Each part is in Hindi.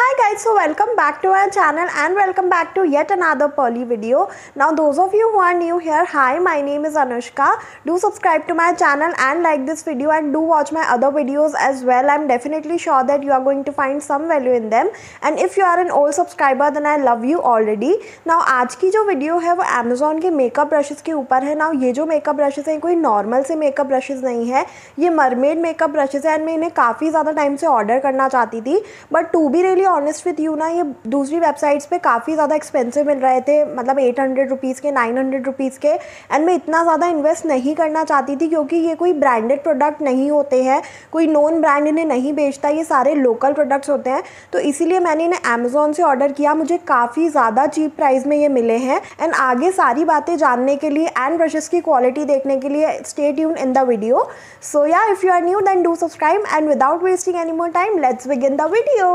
Hi guys, so welcome back to our channel and welcome back to yet another Pearly video. Now those of you who are new here, hi, my name is Anushka. Do subscribe to my channel and like this video and do watch my other videos as well. I'm definitely sure that you are going to find some value in them. And if you are an old subscriber then I love you already. Now आज की जो वीडियो है वो Amazon के मेकअप ब्रशेज़ के ऊपर है ना ये जो मेकअप ब्रशेज़ हैं कोई नॉर्मल से मेकअप ब्रशेज़ नहीं है ये मरमेड मेकअप ब्रशेज़ है एंड मैं इन्हें काफ़ी ज़्यादा टाइम से ऑर्डर करना चाहती थी but to be really honest with you ना, ये दूसरी वेबसाइट्स पे काफ़ी ज़्यादा एक्सपेंसिव मिल रहे थे मतलब एट हंड्रेड रुपीज़ के नाइन हंड्रेड रुपीज़ के एंड मैं इतना ज़्यादा इन्वेस्ट नहीं करना चाहती थी क्योंकि ये कोई ब्रांडेड प्रोडक्ट नहीं होते हैं, कोई नॉन ब्रांड इन्हें नहीं बेचता, ये सारे लोकल प्रोडक्ट्स होते हैं। तो इसीलिए मैंने इन्हें अमेज़ोन से ऑर्डर किया, मुझे काफ़ी ज़्यादा चीप प्राइस में ये मिले हैं। एंड आगे सारी बातें जानने के लिए एंड ब्रशेज़ की क्वालिटी देखने के लिए stay tune in the video so या if you are new then do subscribe and without wasting any more time let's begin the video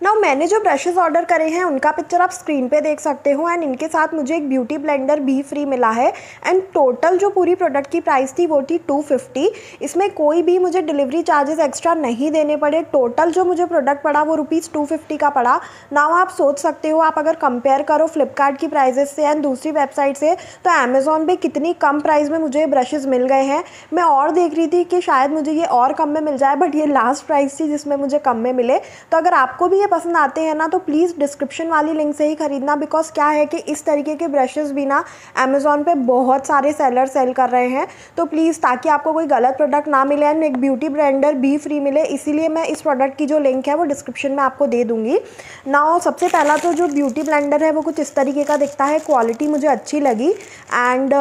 now मैंने जो ब्रशेस ऑर्डर करे हैं, उनका पिक्चर आप स्क्रीन पे देख सकते हो एंड इनके साथ मुझे एक ब्यूटी ब्लेंडर भी फ्री मिला है एंड टोटल जो पूरी प्रोडक्ट की प्राइस थी, वो थी टू फिफ्टी इसमें कोई भी मुझे डिलीवरी चार्जेस एक्स्ट्रा नहीं देने पड़े. टोटल जो मुझे प्रोडक्ट पड़ा, वो रुपीज़ टू का पड़ा. नाउ आप सोच सकते हो, आप अगर कंपेयर करो फ्लिपकार्ट की प्राइजेस से एंड दूसरी वेबसाइट से तो अमेज़ोन पर कितनी कम प्राइस में मुझे ब्रशेज़ मिल गए हैं. मैं और देख रही थी कि शायद मुझे ये और कम में मिल जाए बट ये लास्ट प्राइस थी जिसमें मुझे कम में मिले. तो अगर आपको भी ये पसंद आते हैं ना तो प्लीज़ डिस्क्रिप्शन वाली लिंक से ही ख़रीदना बिकॉज़ क्या है कि इस तरीके के ब्रशेज़ भी ना अमेज़ोन पे बहुत सारे सेलर सेल कर रहे हैं। तो प्लीज़ ताकि आपको कोई गलत प्रोडक्ट ना मिले एंड एक ब्यूटी ब्लेंडर भी फ्री मिले, इसीलिए मैं इस प्रोडक्ट की जो लिंक है वो डिस्क्रिप्शन में आपको दे दूँगी। ना सबसे पहला तो जो ब्यूटी ब्लेंडर है, वो कुछ इस तरीके का दिखता है क्वालिटी मुझे अच्छी लगी। एंड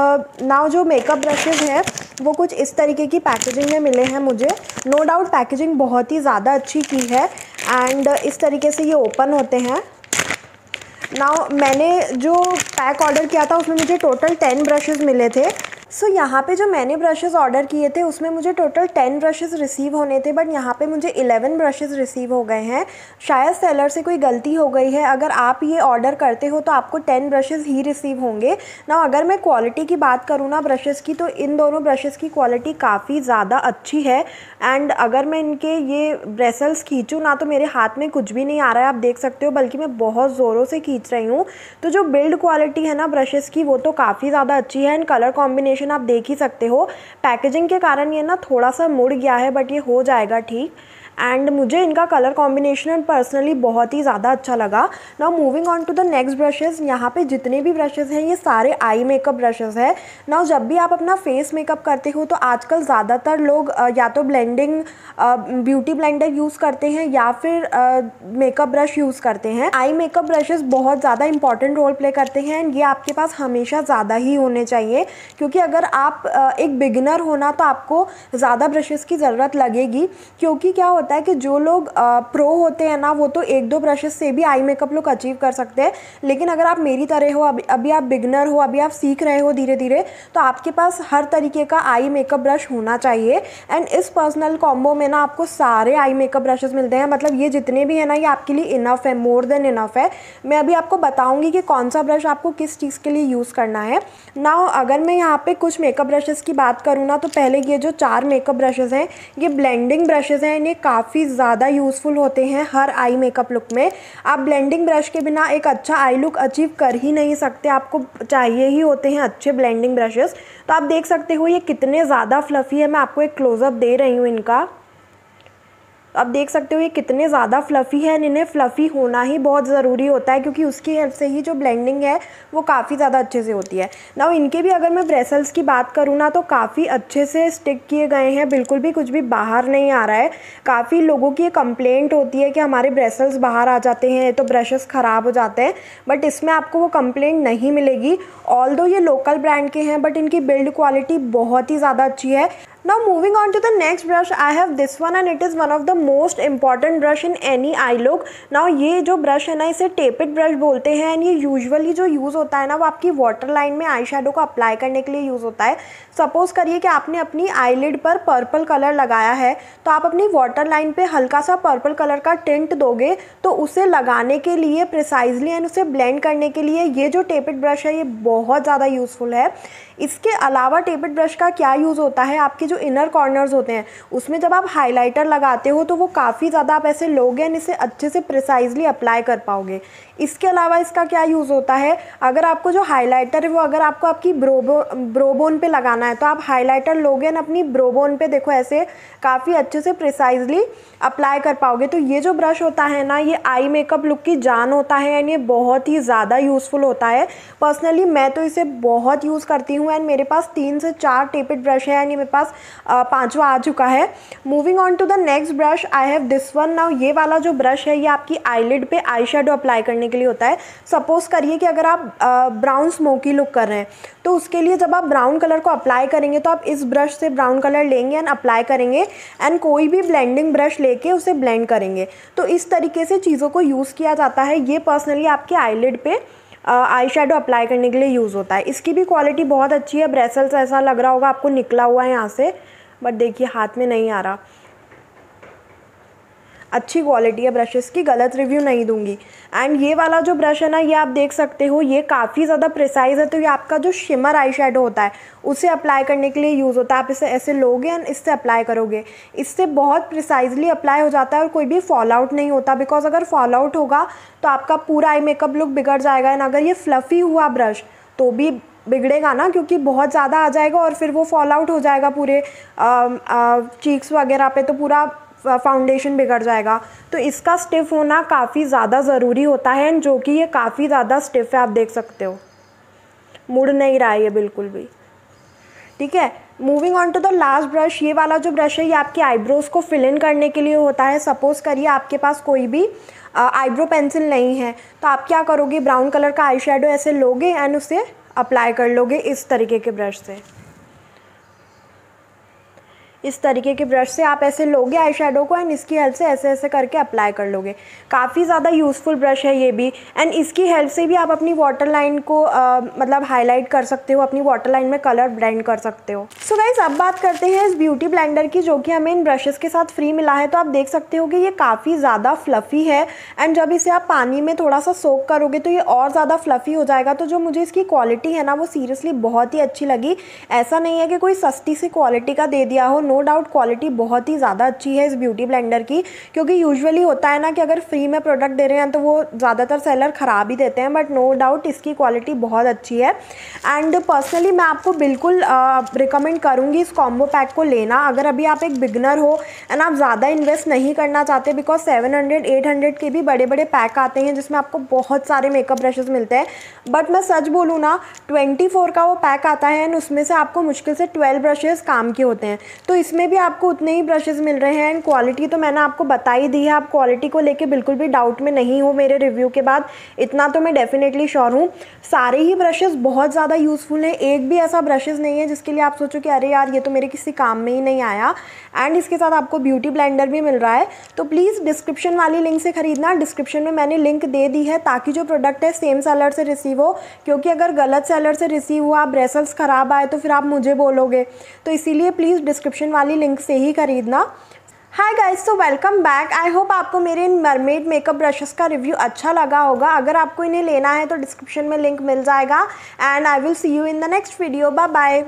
ना जो मेकअप ब्रशेज़ हैं, वो कुछ इस तरीके की पैकेजिंग में मिले हैं मुझे। नो डाउट पैकेजिंग बहुत ही ज़्यादा अच्छी की है। एंड इस तरीके से ये ओपन होते हैं। नाउ मैंने जो पैक ऑर्डर किया था, उसमें मुझे टोटल टेन ब्रशेज़ मिले थे। सो so, यहाँ पे जो मैंने ब्रशेज़ ऑर्डर किए थे उसमें मुझे टोटल टेन ब्रशेज़ रिसीव होने थे बट यहाँ पे मुझे इलेवन ब्रशेज़ रिसीव हो गए हैं। शायद सेलर से कोई गलती हो गई है। अगर आप ये ऑर्डर करते हो तो आपको टेन ब्रशेज़ ही रिसीव होंगे। ना अगर मैं क्वालिटी की बात करूँ ना ब्रशेज़ की तो इन दोनों ब्रशेज़ की क्वालिटी काफ़ी ज़्यादा अच्छी है। एंड अगर मैं इनके ये ब्रेसल्स खींचूँ ना तो मेरे हाथ में कुछ भी नहीं आ रहा है। आप देख सकते हो बल्कि मैं बहुत ज़ोरों से खींच रही हूँ। तो जो बिल्ड क्वालिटी है ना ब्रशेज़ की वो तो काफ़ी ज़्यादा अच्छी है। एंड कलर कॉम्बिनेशन कॉम्बिनेशन आप देख ही सकते हो। पैकेजिंग के कारण ये ना थोड़ा सा मुड़ गया है बट ये हो जाएगा ठीक। एंड मुझे इनका कलर कॉम्बिनेशन पर्सनली बहुत ही ज़्यादा अच्छा लगा। Now moving on to the next brushes यहाँ पे जितने भी ब्रशेज़ हैं, ये सारे आई मेकअप ब्रशेज़ हैं। नाउ जब भी आप अपना फेस मेकअप करते हो तो आजकल ज़्यादातर लोग या तो ब्लेंडिंग ब्यूटी ब्लेंडर यूज़ करते हैं, या फिर मेकअप ब्रश यूज़ करते हैं। आई मेकअप ब्रशेज़ बहुत ज़्यादा इंपॉर्टेंट रोल प्ले करते हैं एंड ये आपके पास हमेशा ज़्यादा ही होने चाहिए। क्योंकि अगर आप एक बिगिनर होना तो आपको ज़्यादा ब्रशेज़ की ज़रूरत लगेगी। क्योंकि क्या होता होता है कि जो लोग प्रो होते हैं ना, वो तो एक दो ब्रशेस से भी आई मेकअप लोग अचीव कर सकते हैं। लेकिन अगर आप मेरी तरह हो, अभी अभी आप बिगनर हो, अभी आप सीख रहे हो धीरे धीरे तो आपके पास हर तरीके का आई मेकअप ब्रश होना चाहिए। एंड इस पर्सनल कॉम्बो में ना आपको सारे आई मेकअप ब्रशेज़ मिलते हैं। मतलब ये जितने भी हैं ना, ये आपके लिए इनफ है मोर देन इनफ है। मैं अभी आपको बताऊँगी कि कौन सा ब्रश आपको किस चीज़ के लिए यूज़ करना है। ना अगर मैं यहाँ पर कुछ मेकअप ब्रशेज़ की बात करूँ ना तो पहले ये जो चार मेकअप ब्रशेज़ हैं, ये ब्लेंडिंग ब्रशेज़ हैं इन्हें काफ़ी ज़्यादा यूज़फुल होते हैं हर आई मेकअप लुक में। आप ब्लेंडिंग ब्रश के बिना एक अच्छा आई लुक अचीव कर ही नहीं सकते। आपको चाहिए ही होते हैं अच्छे ब्लेंडिंग ब्रशेस तो आप देख सकते हो ये कितने ज़्यादा फ्लफ़ी है। मैं आपको एक क्लोज़अप दे रही हूँ इनका। अब देख सकते हो ये कितने ज़्यादा फ्लफ़ी है इन्हें फ्लफ़ी होना ही बहुत ज़रूरी होता है, क्योंकि उसकी हेल्प से ही जो ब्लेंडिंग है, वो काफ़ी ज़्यादा अच्छे से होती है। ना इनके भी अगर मैं ब्रेसल्स की बात करूँ ना तो काफ़ी अच्छे से स्टिक किए गए हैं, बिल्कुल भी कुछ भी बाहर नहीं आ रहा है। काफ़ी लोगों की ये कंप्लेंट होती है कि हमारे ब्रेसल्स बाहर आ जाते हैं तो ब्रशेस ख़राब हो जाते हैं बट इसमें आपको वो कंप्लेंट नहीं मिलेगी। ऑल ये लोकल ब्रांड के हैं बट इनकी बिल्ड क्वालिटी बहुत ही ज़्यादा अच्छी है। Now, moving on to the next brush, i have this one and it is one of the most important brush in any eye look. Now, ये जो ब्रश है ना, इसे टेपिड ब्रश बोलते हैं एंड ये यूजुअली जो यूज़ होता है ना, वो आपकी वाटर लाइन में आई शेडो को अप्लाई करने के लिए यूज़ होता है। सपोज़ करिए कि आपने अपनी आईलिड पर पर्पल कलर लगाया है तो आप अपनी वाटर लाइन पे हल्का सा पर्पल कलर का टेंट दोगे तो उसे लगाने के लिए प्रिसाइजली एंड उसे ब्लेंड करने के लिए ये जो टेपिड ब्रश है, ये बहुत ज़्यादा यूज़फुल है। इसके अलावा टेपिड ब्रश का क्या यूज़ होता है? आपके जो जो इनर कॉर्नर्स होते हैं, उसमें जब आप हाईलाइटर लगाते हो तो वो काफ़ी ज़्यादा आप ऐसे लोगे एंड इसे अच्छे से प्रिसाइजली अप्लाई कर पाओगे। इसके अलावा इसका क्या यूज़ होता है? अगर आपको जो हाईलाइटर है, वो अगर आपको आपकी ब्रोबो ब्रोबोन पे लगाना है तो आप हाईलाइटर लोगे एंड अपनी ब्रोबोन पे देखो, ऐसे काफ़ी अच्छे से प्रिसाइजली अप्लाई कर पाओगे। तो ये जो ब्रश होता है ना, ये आई मेकअप लुक की जान होता है एंड ये बहुत ही ज़्यादा यूज़फुल होता है। पर्सनली मैं तो इसे बहुत यूज़ करती हूँ एंड मेरे पास तीन से चार टेपिड ब्रश है एंड ये मेरे पास पाँचवा आ चुका है। Moving on to the next brush I have this one now ये वाला जो ब्रश है, ये आपकी आईलिड पे आई अप्लाई करने के लिए होता है। सपोज़ करिए कि अगर आप ब्राउन स्मोकी लुक कर रहे हैं तो उसके लिए जब आप ब्राउन कलर को अप्लाई करेंगे तो आप इस ब्रश से ब्राउन कलर लेंगे एंड अप्लाई करेंगे एंड कोई भी ब्लेंडिंग ब्रश लेके उसे ब्लेंड करेंगे। तो इस तरीके से चीज़ों को यूज़ किया जाता है। ये पर्सनली आपके आईलिड पे आई शेडो अप्लाई करने के लिए यूज़ होता है। इसकी भी क्वालिटी बहुत अच्छी है। ब्रेसल्स ऐसा लग रहा होगा आपको निकला हुआ है यहाँ से बट देखिए हाथ में नहीं आ रहा। अच्छी क्वालिटी है ब्रशेस की, गलत रिव्यू नहीं दूँगी। एंड ये वाला जो ब्रश है ना, ये आप देख सकते हो, ये काफ़ी ज़्यादा प्रिसाइज है तो ये आपका जो शिमर आई होता है, उसे अप्लाई करने के लिए यूज़ होता है। आप इसे ऐसे लोगे एंड इससे अप्लाई करोगे। इससे बहुत प्रिसाइजली अप्लाई हो जाता है और कोई भी फॉल आउट नहीं होता। बिकॉज़ अगर फॉल आउट होगा तो आपका पूरा आई मेकअप लुक बिगड़ जाएगा। एंड अगर ये फ्लफ़ी हुआ ब्रश तो भी बिगड़ेगा ना, क्योंकि बहुत ज़्यादा आ जाएगा और फिर वो फॉल आउट हो जाएगा पूरे चीक्स वगैरह पे तो पूरा फाउंडेशन बिगड़ जाएगा। तो इसका स्टिफ होना काफ़ी ज़्यादा ज़रूरी होता है जो कि ये काफ़ी ज़्यादा स्टिफ है, आप देख सकते हो। मुड़ नहीं रहा है ये बिल्कुल भी। ठीक है? Moving on to the last brush ये वाला जो ब्रश है, ये आपके आईब्रोज़ को फिल इन करने के लिए होता है। सपोज़ करिए आपके पास कोई भी आईब्रो पेंसिल नहीं है तो आप क्या करोगे? ब्राउन कलर का आई ऐसे लोगे एंड उसे अप्लाई कर लोगे इस तरीके के ब्रश से। इस तरीके के ब्रश से आप ऐसे लोगे आई को एंड इसकी हेल्प से ऐसे ऐसे करके अप्लाई कर लोगे। काफ़ी ज़्यादा यूज़फुल ब्रश है ये भी। एंड इसकी हेल्प से भी आप अपनी वाटर लाइन को आ, मतलब हाईलाइट कर सकते हो अपनी वाटर लाइन में कलर ब्लेंड कर सकते हो। सो so गाइज़ अब बात करते हैं इस ब्यूटी ब्लेंडर की जो कि हमें इन ब्रशेज़ के साथ फ्री मिला है। तो आप देख सकते हो कि ये काफ़ी ज़्यादा फ्लफ़ी है। एंड जब इसे आप पानी में थोड़ा सा सोक करोगे तो ये और ज़्यादा फ्लफ़ी हो जाएगा। तो जो मुझे इसकी क्वालिटी है ना वो सीरियसली बहुत ही अच्छी लगी। ऐसा नहीं है कि कोई सस्ती सी क्वालिटी का दे दिया हो नो डाउट क्वालिटी बहुत ही ज़्यादा अच्छी है इस ब्यूटी ब्लेंडर की, क्योंकि यूजुअली होता है ना कि अगर फ्री में प्रोडक्ट दे रहे हैं तो वो ज़्यादातर सेलर ख़राब ही देते हैं बट नो डाउट इसकी क्वालिटी बहुत अच्छी है। एंड पर्सनली मैं आपको बिल्कुल रिकमेंड करूँगी इस कॉम्बो पैक को लेना। अगर अभी आप एक बिगनर हो एंड आप ज़्यादा इन्वेस्ट नहीं करना चाहते बिकॉज़ सेवन हंड्रेड के भी बड़े बड़े पैक आते हैं जिसमें आपको बहुत सारे मेकअप ब्रशेज़ मिलते हैं। बट मैं सच बोलूँ ना ट्वेंटी का वो पैक आता है एंड उसमें से आपको मुश्किल से ट्वेल्व ब्रशेज़ काम के होते हैं। तो इसमें भी आपको उतने ही ब्रशेज़ मिल रहे हैं एंड क्वालिटी तो मैंने आपको बता ही दी है। आप क्वालिटी को लेके बिल्कुल भी डाउट में नहीं हो मेरे रिव्यू के बाद। इतना तो मैं डेफिनेटली श्योर हूँ। सारे ही ब्रशेज़ बहुत ज़्यादा यूज़फुल हैं। एक भी ऐसा ब्रशेज़ नहीं है जिसके लिए आप सोचो कि अरे यार, ये तो मेरे किसी काम में ही नहीं आया। एंड इसके साथ आपको ब्यूटी ब्लेंडर भी मिल रहा है। तो प्लीज़ डिस्क्रिप्शन वाली लिंक से ख़रीदना। डिस्क्रिप्शन में मैंने लिंक दे दी है ताकि जो प्रोडक्ट है सेम सेलर से रिसीव हो। क्योंकि अगर गलत सेलर से रिसीव हुआ ब्रेसल्स ख़राब आए तो फिर आप मुझे बोलोगे। तो इसीलिए प्लीज़ डिस्क्रिप्शन वाली लिंक से ही खरीदना। हाय गाइस तो वेलकम बैक आई होप आपको मेरे इन मरमेड मेकअप ब्रशेस का रिव्यू अच्छा लगा होगा। अगर आपको इन्हें लेना है तो डिस्क्रिप्शन में लिंक मिल जाएगा। And I will see you in the next video bye bye